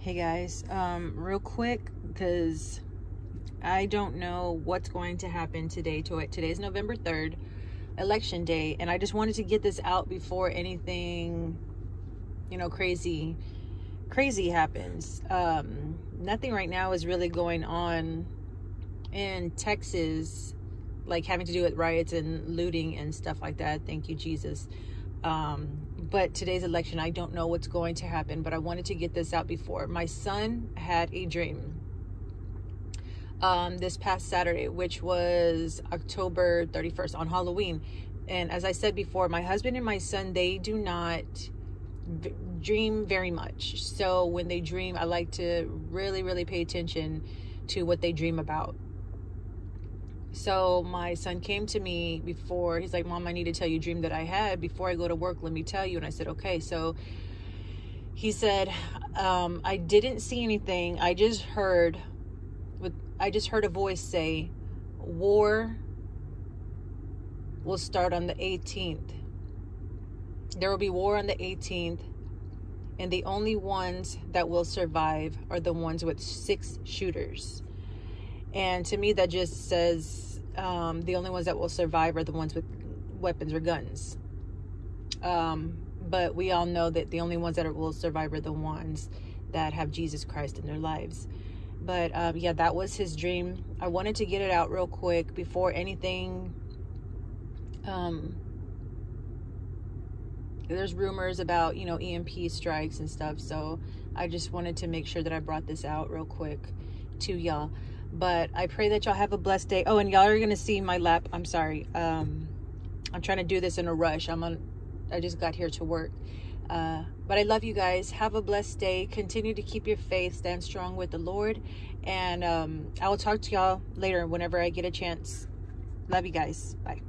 Hey guys, um, real quick, because I don't know what's going to happen today to it. Today's November 3rd, election day, and I just wanted to get this out before anything, you know, crazy, crazy happens. Um, nothing right now is really going on in Texas, like having to do with riots and looting and stuff like that. Thank you, Jesus. Um, but today's election, I don't know what's going to happen, but I wanted to get this out before. My son had a dream um, this past Saturday, which was October 31st on Halloween. And as I said before, my husband and my son, they do not v- dream very much. So when they dream, I like to really, really pay attention to what they dream about. So my son came to me before. He's like, "Mom, I need to tell you a dream that I had before I go to work. Let me tell you." And I said, "Okay." So he said, um, "I didn't see anything. I just heard, with I just heard a voice say, war will start on the 18th. There will be war on the 18th." And the only ones that will survive are the ones with six shooters. And to me, that just says um, the only ones that will survive are the ones with weapons or guns. Um, but we all know that the only ones that will survive are the ones that have Jesus Christ in their lives. But um, yeah, that was his dream. I wanted to get it out real quick before anything. Um, there's rumors about you know EMP strikes and stuff, so I just wanted to make sure that I brought this out real quick to y'all but i pray that y'all have a blessed day. Oh and y'all are gonna see my lap. I'm sorry. Um i'm trying to do this in a rush. I'm on i just got here to work. Uh but i love you guys. Have a blessed day. Continue to keep your faith. Stand strong with the lord. And um i will talk to y'all later whenever i get a chance. Love you guys. Bye